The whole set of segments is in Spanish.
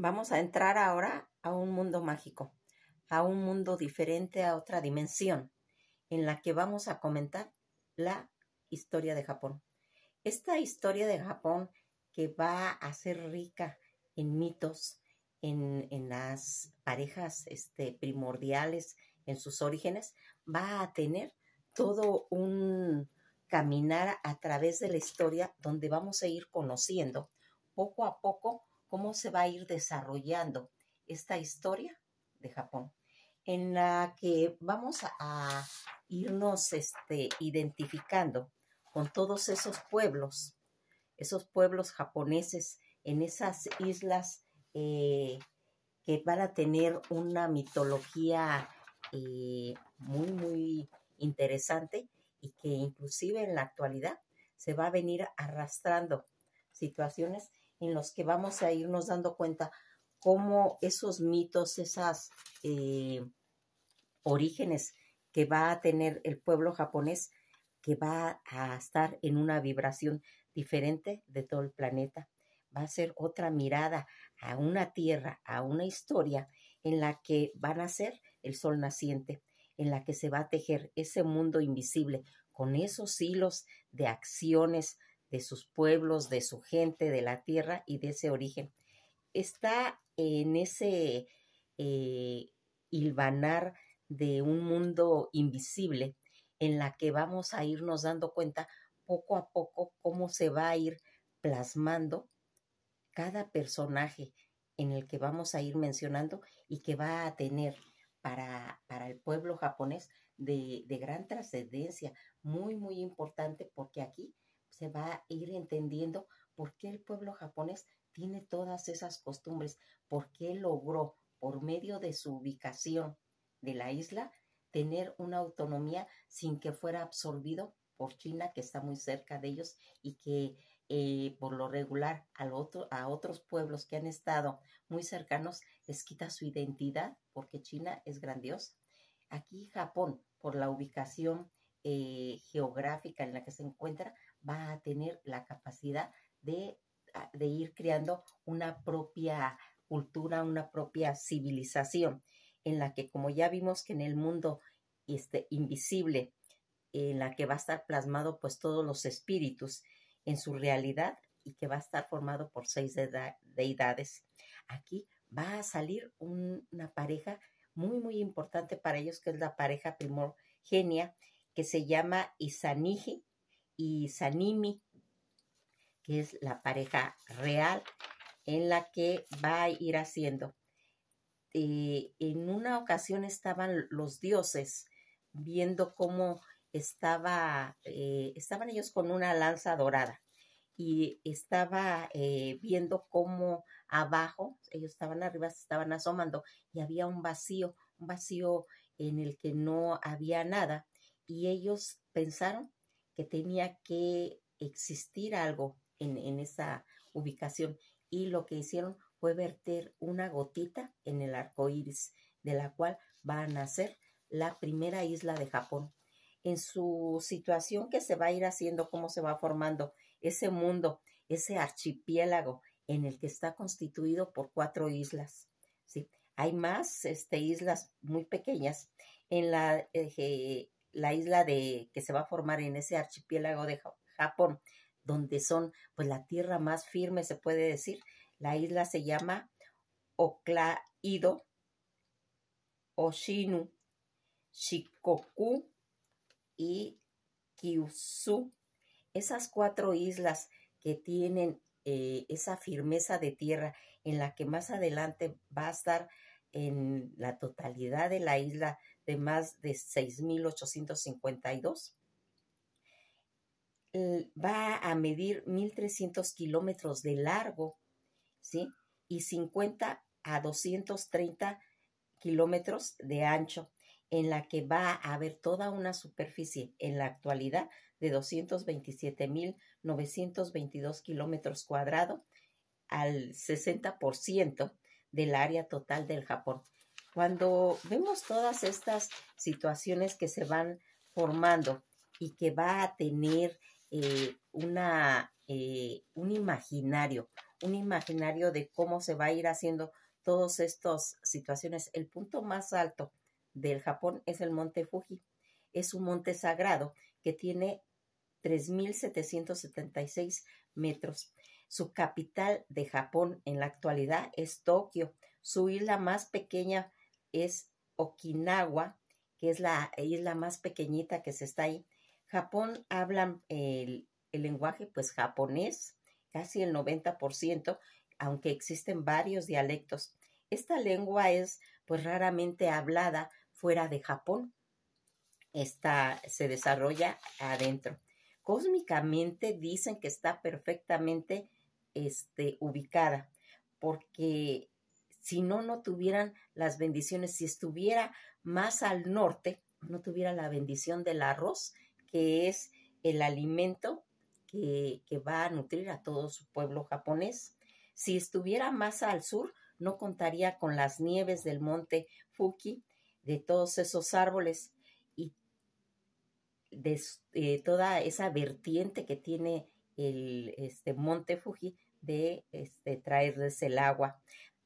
Vamos a entrar ahora a un mundo mágico, a un mundo diferente, a otra dimensión, en la que vamos a comentar la historia de Japón. Esta historia de Japón que va a ser rica en mitos, en, las parejas este, primordiales, en sus orígenes, va a tener todo un caminar a través de la historia donde vamos a ir conociendo poco a poco cómo se va a ir desarrollando esta historia de Japón, en la que vamos a irnos este, identificando con todos esos pueblos, esos pueblos japoneses en esas islas eh, que van a tener una mitología eh, muy, muy interesante y que inclusive en la actualidad se va a venir arrastrando situaciones en los que vamos a irnos dando cuenta cómo esos mitos, esas eh, orígenes que va a tener el pueblo japonés, que va a estar en una vibración diferente de todo el planeta. Va a ser otra mirada a una tierra, a una historia en la que van a ser el sol naciente, en la que se va a tejer ese mundo invisible con esos hilos de acciones, de sus pueblos, de su gente, de la tierra y de ese origen. Está en ese eh, hilvanar de un mundo invisible en la que vamos a irnos dando cuenta poco a poco cómo se va a ir plasmando cada personaje en el que vamos a ir mencionando y que va a tener para, para el pueblo japonés de, de gran trascendencia, muy, muy importante, porque aquí se va a ir entendiendo por qué el pueblo japonés tiene todas esas costumbres, por qué logró, por medio de su ubicación de la isla, tener una autonomía sin que fuera absorbido por China, que está muy cerca de ellos y que eh, por lo regular al a otros pueblos que han estado muy cercanos les quita su identidad porque China es grandiosa. Aquí Japón, por la ubicación eh, geográfica en la que se encuentra, va a tener la capacidad de, ah, de ir creando una propia cultura, una propia civilización, en la que como ya vimos que en el mundo este, invisible, en la que va a estar plasmado pues todos los espíritus en su realidad y que va a estar formado por seis deidades. Aquí va a salir una pareja muy, muy importante para ellos, que es la pareja primogenia, que se llama Isaniji y Sanimi, que es la pareja real en la que va a ir haciendo. Eh, en una ocasión estaban los dioses viendo cómo estaba, eh, estaban ellos con una lanza dorada y estaba eh, viendo cómo abajo, ellos estaban arriba, estaban asomando y había un vacío, un vacío en el que no había nada y ellos pensaron que tenía que existir algo en, esa ubicación y lo que hicieron fue verter una gotita en el arco iris, de la cual va a nacer la primera isla de Japón. En su situación que se va a ir haciendo, cómo se va formando ese mundo, ese archipiélago en el que está constituido por cuatro islas. ¿sí? Hay más este, islas muy pequeñas. En la, eh, la isla de que se va a formar en ese archipiélago de Japón, donde son pues la tierra más firme, se puede decir. La isla se llama Oklaido, Oshinu, Shikoku y Kyushu. Esas cuatro islas que tienen eh, esa firmeza de tierra en la que más adelante va a estar en la totalidad de la isla de más de 6.852. Va a medir 1.300 kilómetros de largo, ¿sí? Y 50 a 230 kilómetros de ancho, en la que va a haber toda una superficie en la actualidad de 227.922 kilómetros cuadrados al 60% del área total del Japón. Cuando vemos todas estas situaciones que se van formando y que va a tener eh, una, eh, un imaginario, un imaginario de cómo se va a ir haciendo todas estas situaciones. El punto más alto del Japón es el monte Fuji. Es un monte sagrado que tiene 3.776 metros. Su capital de Japón en la actualidad es Tokio. Su isla más pequeña es Okinawa, que es la isla más pequeñita que se está ahí. Japón habla el, el lenguaje pues japonés, casi el 90%, aunque existen varios dialectos. Esta lengua es pues raramente hablada fuera de Japón. Esta se desarrolla adentro. Cósmicamente dicen que está perfectamente este, ubicada, porque si no, no tuvieran las bendiciones, si estuviera más al norte, no tuviera la bendición del arroz, que es el alimento que, va a nutrir a todo su pueblo japonés. Si estuviera más al sur, no contaría con las nieves del monte Fuki, de todos esos árboles y de eh, toda esa vertiente que tiene el este, monte Fuji de este, traerles el agua.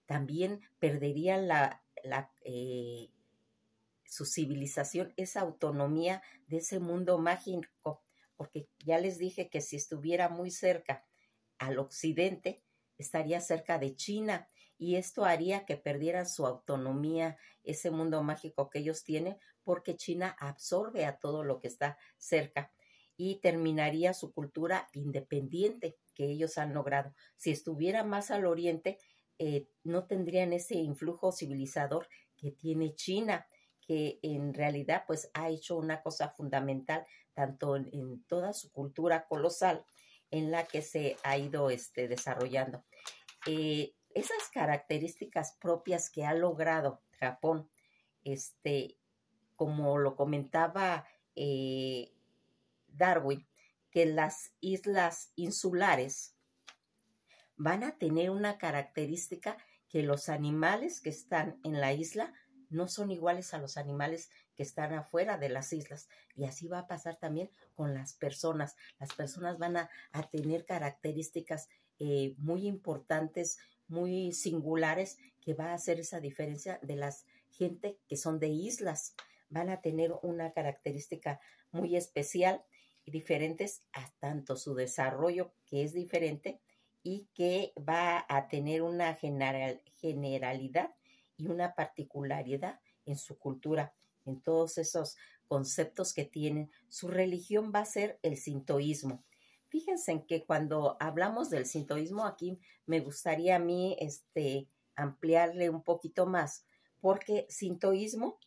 También perderían la, eh, su civilización, esa autonomía de ese mundo mágico, porque ya les dije que si estuviera muy cerca al occidente, estaría cerca de China y esto haría que perdieran su autonomía, ese mundo mágico que ellos tienen, porque China absorbe a todo lo que está cerca y terminaría su cultura independiente que ellos han logrado. Si estuviera más al oriente, eh, no tendrían ese influjo civilizador que tiene China, que en realidad pues ha hecho una cosa fundamental tanto en, toda su cultura colosal en la que se ha ido este, desarrollando. Eh, esas características propias que ha logrado Japón, este, como lo comentaba eh, Darwin, que las islas insulares van a tener una característica que los animales que están en la isla no son iguales a los animales que están afuera de las islas. Y así va a pasar también con las personas. Las personas van a, tener características eh, muy importantes, muy singulares, que va a hacer esa diferencia de las gente que son de islas. Van a tener una característica muy especial diferentes a tanto su desarrollo, que es diferente, y que va a tener una general, generalidad y una particularidad en su cultura, en todos esos conceptos que tienen. Su religión va a ser el sintoísmo. Fíjense en que cuando hablamos del sintoísmo aquí me gustaría a mí este, ampliarle un poquito más, porque sintoísmo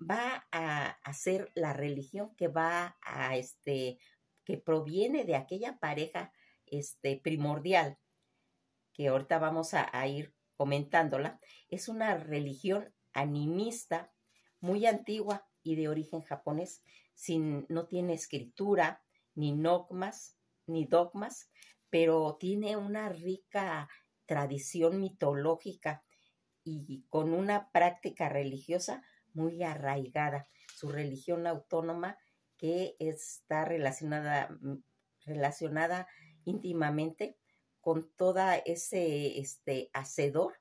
va a, ser la religión que va a este que proviene de aquella pareja este primordial que ahorita vamos a, ir comentándola es una religión animista muy antigua y de origen japonés sin no tiene escritura ni dogmas ni dogmas pero tiene una rica tradición mitológica y con una práctica religiosa muy arraigada, su religión autónoma que está relacionada, relacionada íntimamente con toda ese este, hacedor,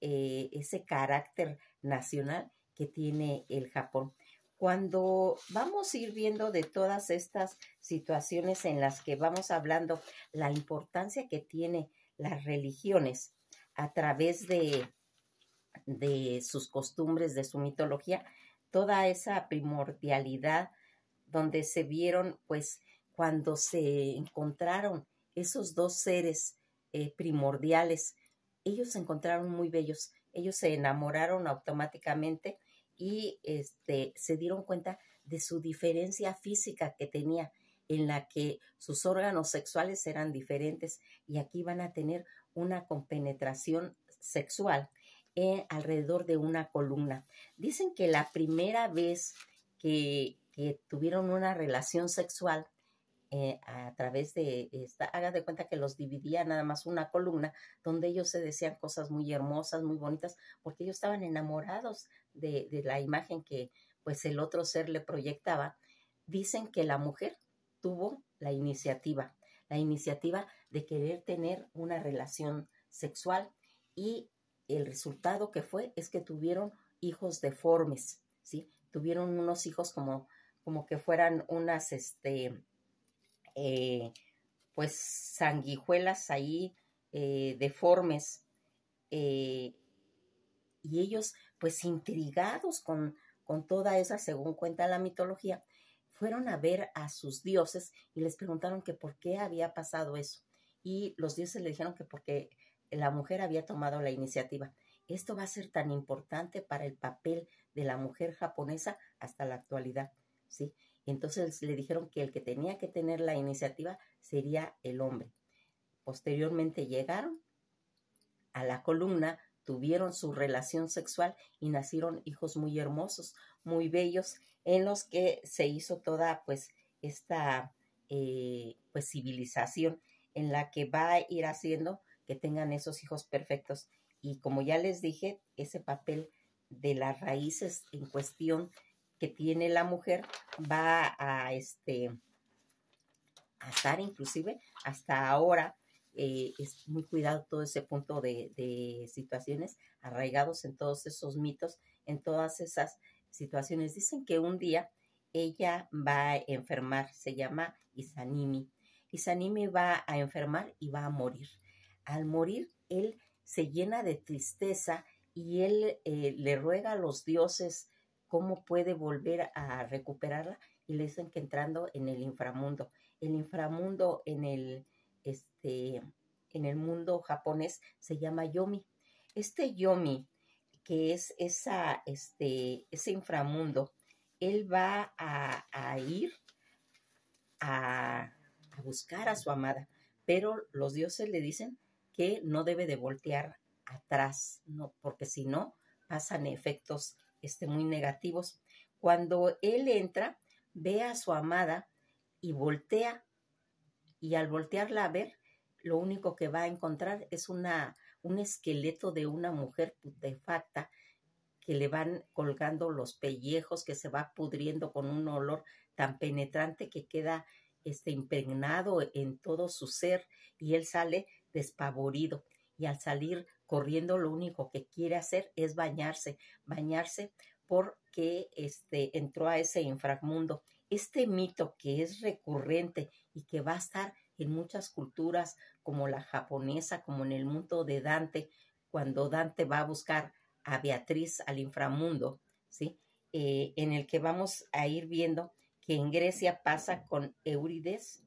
eh, ese carácter nacional que tiene el Japón. Cuando vamos a ir viendo de todas estas situaciones en las que vamos hablando la importancia que tiene las religiones a través de, de sus costumbres, de su mitología, toda esa primordialidad donde se vieron, pues, cuando se encontraron esos dos seres eh, primordiales, ellos se encontraron muy bellos, ellos se enamoraron automáticamente y este, se dieron cuenta de su diferencia física que tenía, en la que sus órganos sexuales eran diferentes y aquí van a tener una compenetración sexual eh, alrededor de una columna. Dicen que la primera vez que, tuvieron una relación sexual eh, a través de esta, haga de cuenta que los dividía nada más una columna donde ellos se decían cosas muy hermosas, muy bonitas, porque ellos estaban enamorados de, de la imagen que pues el otro ser le proyectaba. Dicen que la mujer tuvo la iniciativa. la iniciativa de querer tener una relación sexual y el resultado que fue es que tuvieron hijos deformes, ¿sí? Tuvieron unos hijos como, como que fueran unas, este, eh, pues sanguijuelas ahí eh, deformes. Eh, y ellos, pues intrigados con, con toda esa, según cuenta la mitología, fueron a ver a sus dioses y les preguntaron que por qué había pasado eso. Y los dioses le dijeron que porque la mujer había tomado la iniciativa. Esto va a ser tan importante para el papel de la mujer japonesa hasta la actualidad, ¿sí? Entonces le dijeron que el que tenía que tener la iniciativa sería el hombre. Posteriormente llegaron a la columna, tuvieron su relación sexual y nacieron hijos muy hermosos, muy bellos, en los que se hizo toda pues esta eh, pues civilización en la que va a ir haciendo que tengan esos hijos perfectos. Y como ya les dije, ese papel de las raíces en cuestión que tiene la mujer va a este a estar inclusive hasta ahora eh, es muy cuidado todo ese punto de, situaciones arraigados en todos esos mitos, en todas esas situaciones. Dicen que un día ella va a enfermar, se llama Isanimi. Isanimi va a enfermar y va a morir. Al morir, él se llena de tristeza y él eh, le ruega a los dioses cómo puede volver a recuperarla y le dicen que entrando en el inframundo. El inframundo en el, este, en el mundo japonés se llama yomi. Este yomi, que es esa, este, ese inframundo, él va a, ir a, buscar a su amada, pero los dioses le dicen que no debe de voltear atrás, no, porque si no pasan efectos este, muy negativos. Cuando él entra, ve a su amada y voltea, y al voltearla a ver, lo único que va a encontrar es una, un esqueleto de una mujer putrefacta que le van colgando los pellejos, que se va pudriendo con un olor tan penetrante que queda este, impregnado en todo su ser y él sale despavorido y al salir corriendo lo único que quiere hacer es bañarse, bañarse porque este, entró a ese inframundo. Este mito que es recurrente y que va a estar en muchas culturas como la japonesa, como en el mundo de Dante, cuando Dante va a buscar a Beatriz al inframundo, ¿sí? Eh, en el que vamos a ir viendo que en Grecia pasa con Eurides,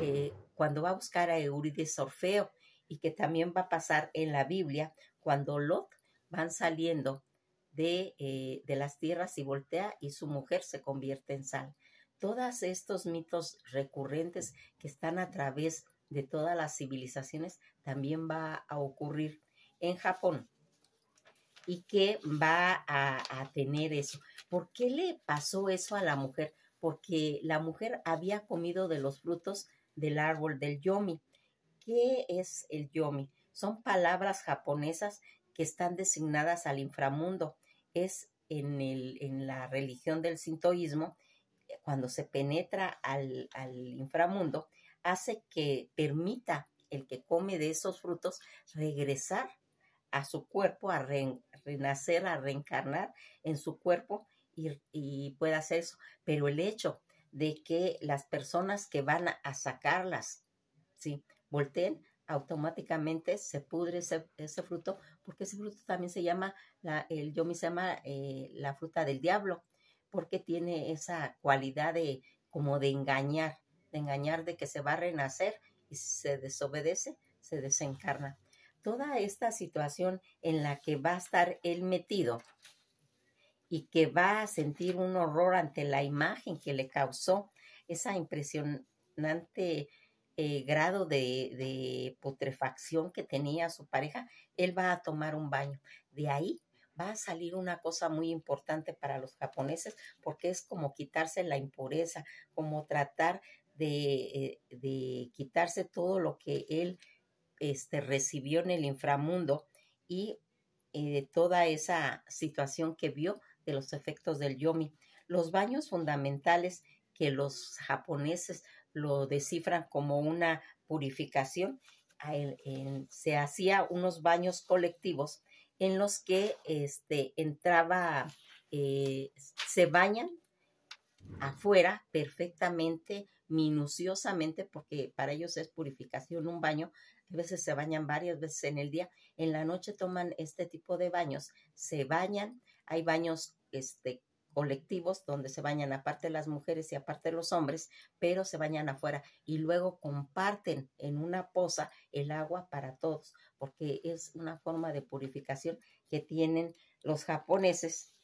eh, cuando va a buscar a Eurides Orfeo, y que también va a pasar en la Biblia cuando Lot van saliendo de, eh, de las tierras y voltea y su mujer se convierte en sal. Todos estos mitos recurrentes que están a través de todas las civilizaciones también va a ocurrir en Japón y que va a, a, tener eso. ¿Por qué le pasó eso a la mujer? Porque la mujer había comido de los frutos del árbol del yomi ¿Qué es el yomi? Son palabras japonesas que están designadas al inframundo. Es en, el, en la religión del sintoísmo, cuando se penetra al, al inframundo, hace que permita el que come de esos frutos regresar a su cuerpo, a renacer, a reencarnar en su cuerpo y, y pueda hacer eso. Pero el hecho de que las personas que van a sacarlas, ¿sí? Volteen, automáticamente se pudre ese, fruto, porque ese fruto también se llama, la, el yomi se llama eh, la fruta del diablo, porque tiene esa cualidad de como de engañar, de engañar de que se va a renacer y si se desobedece, se desencarna. Toda esta situación en la que va a estar él metido y que va a sentir un horror ante la imagen que le causó esa impresionante eh, grado de, putrefacción que tenía su pareja, él va a tomar un baño. De ahí va a salir una cosa muy importante para los japoneses porque es como quitarse la impureza, como tratar de, eh, quitarse todo lo que él este, recibió en el inframundo y eh, toda esa situación que vio de los efectos del yomi. Los baños fundamentales que los japoneses lo descifran como una purificación, se hacía unos baños colectivos en los que este, entraba, eh, se bañan afuera perfectamente, minuciosamente, porque para ellos es purificación un baño. A veces se bañan varias veces en el día. En la noche toman este tipo de baños, se bañan. Hay baños este, colectivos donde se bañan aparte las mujeres y aparte los hombres, pero se bañan afuera y luego comparten en una poza el agua para todos, porque es una forma de purificación que tienen los japoneses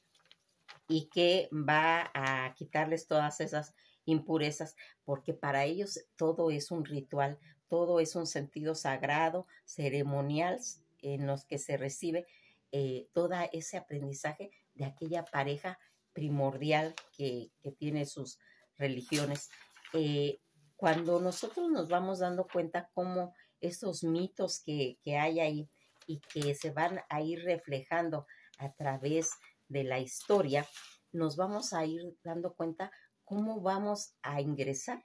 y que va a quitarles todas esas impurezas, porque para ellos todo es un ritual, todo es un sentido sagrado, ceremonial, en los que se recibe eh, todo ese aprendizaje de aquella pareja primordial que, tiene sus religiones. Eh, cuando nosotros nos vamos dando cuenta cómo esos mitos que, que hay ahí y que se van a ir reflejando a través de la historia, nos vamos a ir dando cuenta cómo vamos a ingresar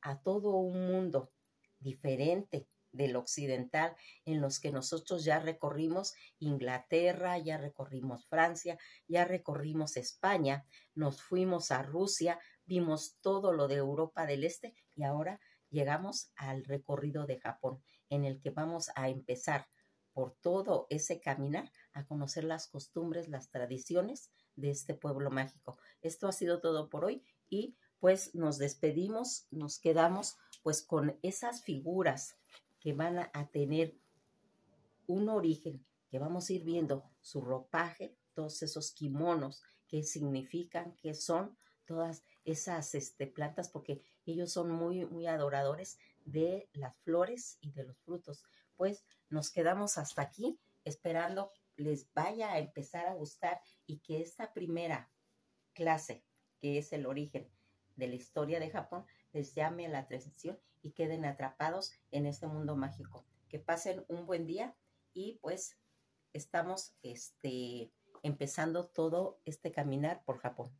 a todo un mundo diferente del occidental en los que nosotros ya recorrimos Inglaterra, ya recorrimos Francia, ya recorrimos España, nos fuimos a Rusia, vimos todo lo de Europa del Este y ahora llegamos al recorrido de Japón en el que vamos a empezar por todo ese caminar a conocer las costumbres, las tradiciones de este pueblo mágico. Esto ha sido todo por hoy y pues nos despedimos, nos quedamos pues con esas figuras que van a, tener un origen, que vamos a ir viendo su ropaje, todos esos kimonos, qué significan, qué son todas esas este, plantas, porque ellos son muy, muy adoradores de las flores y de los frutos. Pues nos quedamos hasta aquí esperando les vaya a empezar a gustar y que esta primera clase, que es el origen de la historia de Japón, les llame la atención y queden atrapados en este mundo mágico. Que pasen un buen día y pues estamos este, empezando todo este caminar por Japón.